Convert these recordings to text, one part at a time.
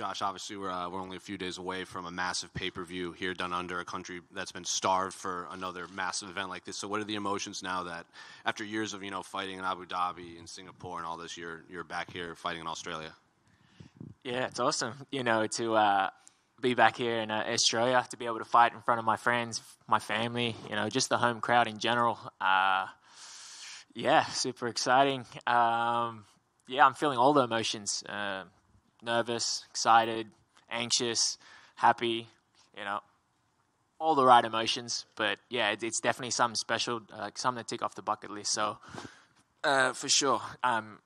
Josh, obviously we're uh, we're only a few days away from a massive pay per view here Down Under a country that's been starved for another massive event like this. So, what are the emotions now that after years of you know fighting in Abu Dhabi and Singapore and all this, you're you're back here fighting in Australia? Yeah, it's awesome. You know to uh, be back here in uh, Australia to be able to fight in front of my friends, my family. You know, just the home crowd in general. Uh, yeah, super exciting. Um, yeah, I'm feeling all the emotions uh, nervous, excited, anxious, happy, you know, all the right emotions. But yeah, it, it's definitely something special, uh, something to tick off the bucket list. So uh, for sure. Um,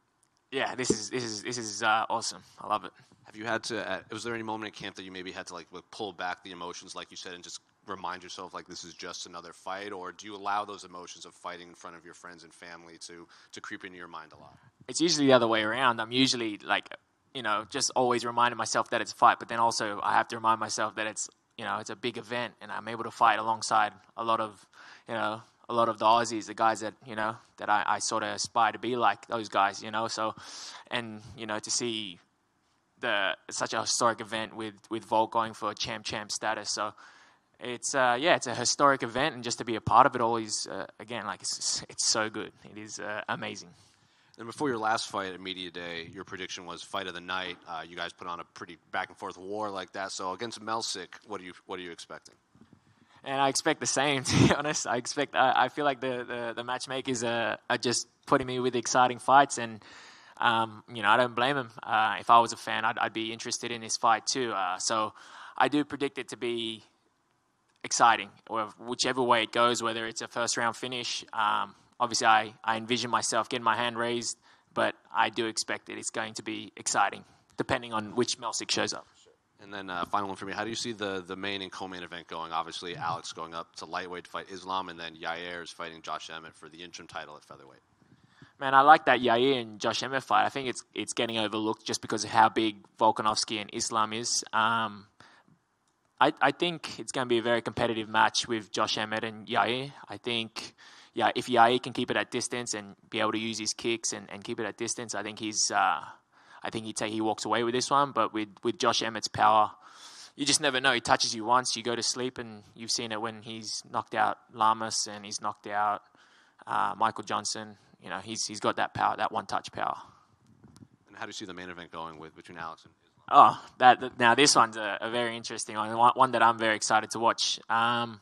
yeah, this is this is this is uh, awesome. I love it. Have you had to? Uh, was there any moment in camp that you maybe had to like pull back the emotions, like you said, and just remind yourself like this is just another fight, or do you allow those emotions of fighting in front of your friends and family to to creep into your mind a lot? It's usually the other way around. I'm usually like, you know, just always reminding myself that it's a fight, but then also I have to remind myself that it's you know it's a big event, and I'm able to fight alongside a lot of you know a lot of the Aussies, the guys that you know that I, I sort of aspire to be like those guys, you know. So, and you know to see the such a historic event with with Volk going for champ champ status. So it's uh, yeah, it's a historic event, and just to be a part of it all is uh, again like it's it's so good. It is uh, amazing. And before your last fight at media day, your prediction was fight of the night. Uh, you guys put on a pretty back and forth war like that. So against Melsik, what are you what are you expecting? And I expect the same. To be honest, I expect. I, I feel like the the, the matchmakers are, are just putting me with exciting fights and um, you know, I don't blame him. Uh, if I was a fan, I'd, I'd, be interested in this fight too. Uh, so I do predict it to be exciting, or whichever way it goes, whether it's a first round finish. Um, obviously, I, I envision myself getting my hand raised, but I do expect that it's going to be exciting, depending on which Melsik shows up. And then uh, final one for me: How do you see the the main and co-main event going? Obviously, Alex going up to lightweight to fight Islam, and then Yair is fighting Josh Emmett for the interim title at featherweight. Man, I like that Yair and Josh Emmett fight. I think it's it's getting overlooked just because of how big Volkanovski and Islam is. Um, I, I think it's going to be a very competitive match with Josh Emmett and Yair. I think, yeah, if Yair can keep it at distance and be able to use his kicks and, and keep it at distance, I think he's, uh, I think he take he walks away with this one. But with with Josh Emmett's power, you just never know. He touches you once, you go to sleep, and you've seen it when he's knocked out Lamas and he's knocked out uh, Michael Johnson you know, he's he's got that power, that one touch power. And how do you see the main event going with between Alex and? Oh, that now this one's a, a very interesting one, one that I'm very excited to watch. Um,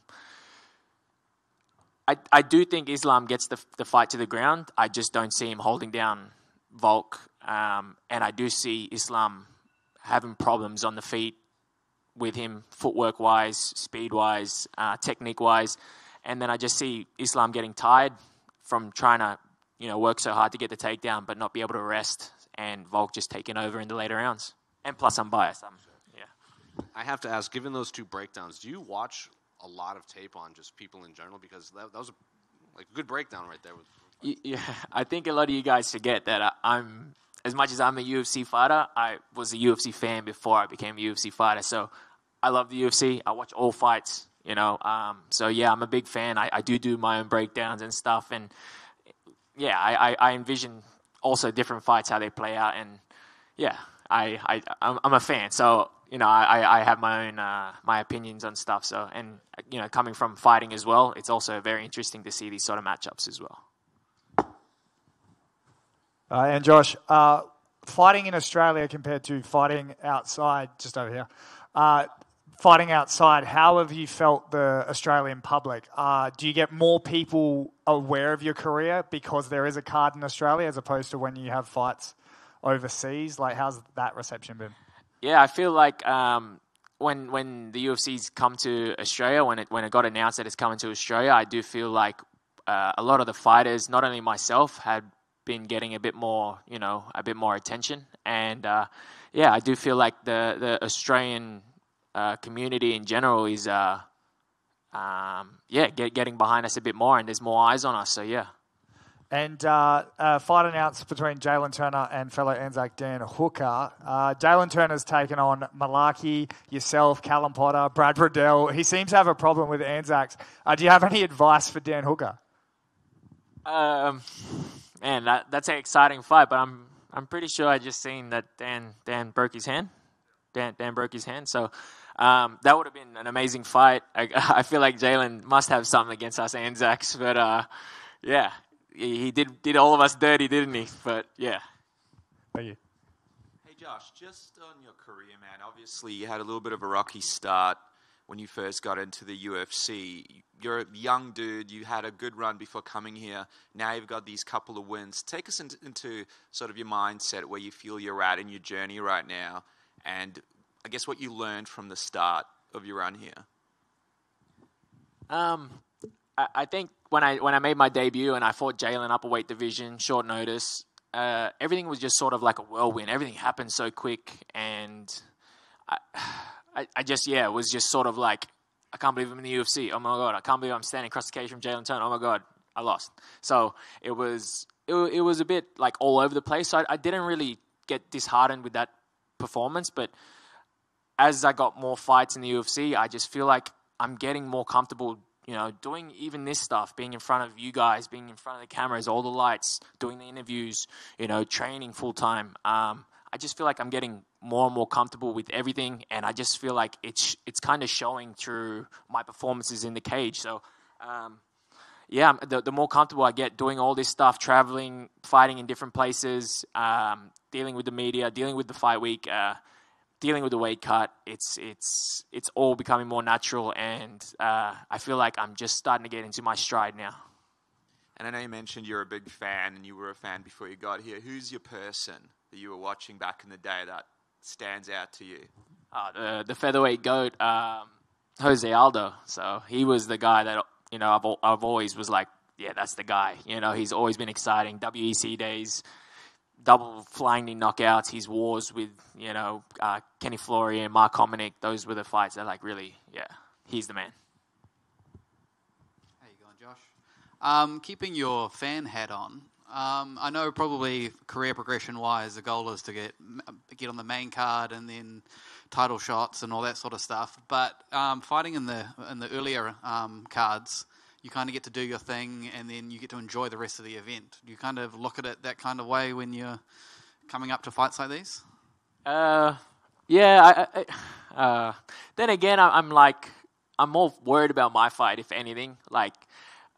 I I do think Islam gets the the fight to the ground. I just don't see him holding down Volk, um, and I do see Islam having problems on the feet with him, footwork wise, speed wise, uh, technique wise, and then I just see Islam getting tired from trying to you know, work so hard to get the takedown, but not be able to rest, and Volk just taking over in the later rounds. And plus, I'm biased. I'm, yeah. I have to ask, given those two breakdowns, do you watch a lot of tape on just people in general? Because that, that was a, like a good breakdown right there. Yeah, I think a lot of you guys forget that I, I'm as much as I'm a UFC fighter, I was a UFC fan before I became a UFC fighter. So I love the UFC. I watch all fights, you know. Um, so yeah, I'm a big fan. I, I do do my own breakdowns and stuff. And yeah, I, I, I, envision also different fights how they play out, and yeah, I, I I'm, a fan. So you know, I, I have my own uh, my opinions on stuff. So and you know, coming from fighting as well, it's also very interesting to see these sort of matchups as well. Uh, and Josh, uh, fighting in Australia compared to fighting outside, just over here. Uh, fighting outside, how have you felt the Australian public? Uh, do you get more people aware of your career because there is a card in Australia as opposed to when you have fights overseas? Like, how's that reception been? Yeah, I feel like um, when when the UFC's come to Australia, when it when it got announced that it's coming to Australia, I do feel like uh, a lot of the fighters, not only myself, had been getting a bit more, you know, a bit more attention, and uh, yeah, I do feel like the the Australian uh, community in general is, uh, um, yeah, get, getting behind us a bit more, and there's more eyes on us. So yeah. And uh, uh, fight announced between Jalin Turner and fellow Anzac Dan Hooker. Uh, Jalin Turner's taken on Mullarkey, yourself, Callan Potter, Brad Riddell. He seems to have a problem with Anzacs. Uh, do you have any advice for Dan Hooker? Um, man, that, that's an exciting fight, but I'm I'm pretty sure I just seen that Dan Dan broke his hand. Dan, Dan broke his hand. So um, that would have been an amazing fight. I, I feel like Jalin must have something against us Anzacs, but uh, yeah, he, he did did all of us dirty, didn't he? But yeah. Thank you. Hey Josh, just on your career, man. Obviously, you had a little bit of a rocky start when you first got into the UFC. You're a young dude. You had a good run before coming here. Now you've got these couple of wins. Take us into, into sort of your mindset where you feel you're at in your journey right now, and I guess what you learned from the start of your run here. Um, I, I think when I when I made my debut and I fought Jalin upper weight division, short notice, uh, everything was just sort of like a whirlwind. Everything happened so quick, and I, I, I just yeah, it was just sort of like I can't believe I'm in the UFC. Oh my god, I can't believe I'm standing across the cage from Jalin Turner. Oh my god, I lost. So it was it, it was a bit like all over the place. So I, I didn't really get disheartened with that performance, but as I got more fights in the UFC, I just feel like I'm getting more comfortable you know, doing even this stuff, being in front of you guys, being in front of the cameras, all the lights, doing the interviews, you know, training full time. Um, I just feel like I'm getting more and more comfortable with everything, and I just feel like it's it's kind of showing through my performances in the cage. So, um, yeah, the, the more comfortable I get doing all this stuff, traveling, fighting in different places, um, dealing with the media, dealing with the fight week. Uh, dealing with the weight cut, it's it's it's all becoming more natural, and uh, I feel like I'm just starting to get into my stride now. And I know you mentioned you're a big fan, and you were a fan before you got here. Who's your person that you were watching back in the day that stands out to you? Uh, the the featherweight goat, um, Jose Aldo. So he was the guy that you know I've I've always was like, yeah, that's the guy. You know, he's always been exciting. WEC days double flying knockouts, his wars with you know uh, Kenny Florian, Mark Hominick. Those were the fights that like really, yeah, he's the man. How you going, Josh? Um, keeping your fan hat on. Um, I know probably career progression wise, the goal is to get get on the main card and then title shots and all that sort of stuff. But um, fighting in the in the earlier um, cards, you kind of get to do your thing and then you get to enjoy the rest of the event. Do you kind of look at it that kind of way when you're coming up to fights like these? Uh, yeah. I, I, uh, then again, I'm like, I'm more worried about my fight, if anything. Like,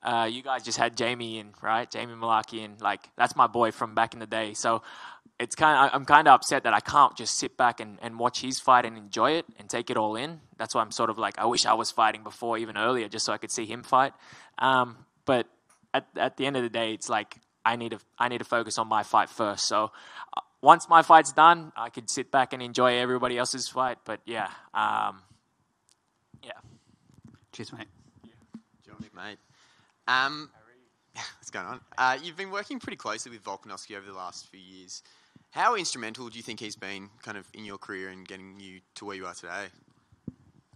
uh, you guys just had Jamie in, right? Jamie Mullarkey in. Like, that's my boy from back in the day. So it's kind of, I'm kind of upset that I can't just sit back and, and watch his fight and enjoy it and take it all in. That's why I'm sort of like, I wish I was fighting before, even earlier, just so I could see him fight. Um, but at, at the end of the day, it's like, I need to, I need to focus on my fight first. So uh, once my fight's done, I could sit back and enjoy everybody else's fight. But yeah, um, yeah. Cheers, mate. John, mate. Um, what's going on? Uh, you've been working pretty closely with Volkanovski over the last few years. How instrumental do you think he's been, kind of, in your career and getting you to where you are today?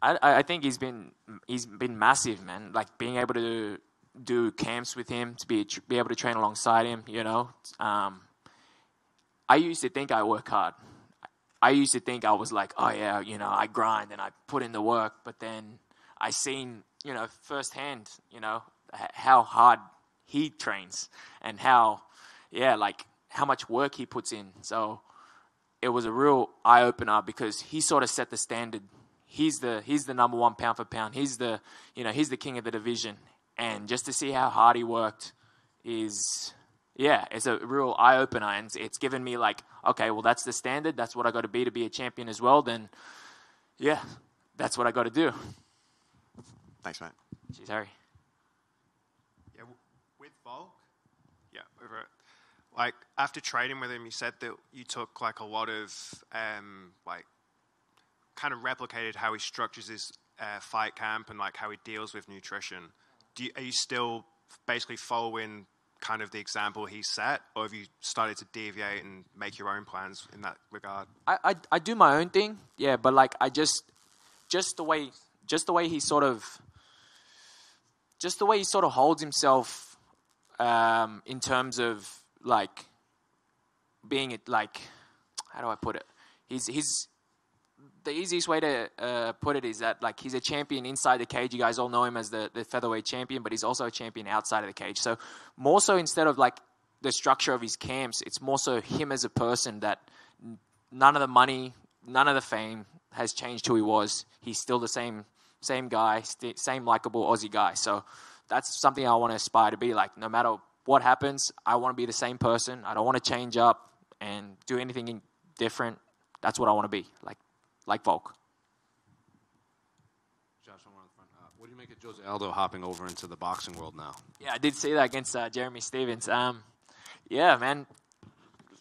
I, I think he's been he's been massive, man. Like being able to do camps with him, to be be able to train alongside him. You know, um, I used to think I work hard. I used to think I was like, oh yeah, you know, I grind and I put in the work. But then I seen, you know, firsthand, you know, how hard he trains and how, yeah, like how much work he puts in. So it was a real eye opener because he sort of set the standard. He's the he's the number one pound for pound. He's the you know he's the king of the division. And just to see how hard he worked is yeah, it's a real eye opener, and it's given me like okay, well that's the standard. That's what I got to be to be a champion as well. Then yeah, that's what I got to do. Thanks, mate. Cheers, Harry. Yeah, with Volk. Yeah, over it like after training with him, you said that you took like a lot of um, like kind of replicated how he structures his uh, fight camp and like how he deals with nutrition. You, are you still basically following kind of the example he set, or have you started to deviate and make your own plans in that regard? I, I, I do my own thing, yeah, but like I just just the way just the way he sort of just the way he sort of holds himself um, in terms of like being it like how do I put it? He's he's the easiest way to uh, put it is that like he's a champion inside the cage. You guys all know him as the, the featherweight champion, but he's also a champion outside of the cage. So more so instead of like the structure of his camps, it's more so him as a person that none of the money, none of the fame has changed who he was. He's still the same same guy, st- same likable Aussie guy. So that's something I want to aspire to be like. No matter what happens, I want to be the same person. I don't want to change up and do anything different. That's what I want to be like, like Volk. Josh, more on the front. Uh, what do you make of Jose Aldo hopping over into the boxing world now? Yeah, I did see that against uh, Jeremy Stephens. Um, yeah, man,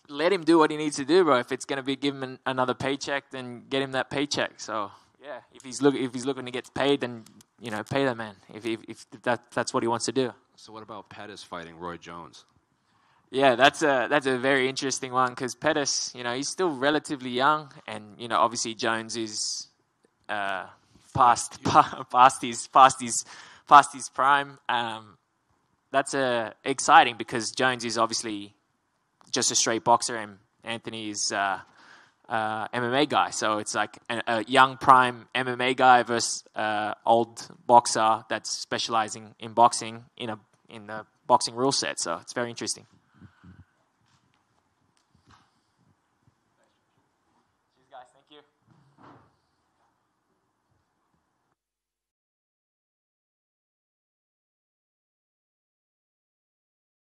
let him do what he needs to do, bro. If it's gonna be give him an, another paycheck, then get him that paycheck. So yeah, if he's look if he's looking to get paid, then you know pay that man. If if, if that that's what he wants to do. So what about Pettis fighting Roy Jones? Yeah, that's a that's a very interesting one because Pettis, you know, he's still relatively young, and you know, obviously Jones is uh, past past his past his past his prime. Um, that's uh, exciting because Jones is obviously just a straight boxer, and Anthony is uh, uh, MMA guy. So it's like a, a, young prime MMA guy versus uh, old boxer that's specializing in boxing in a in the boxing rule set. So it's very interesting.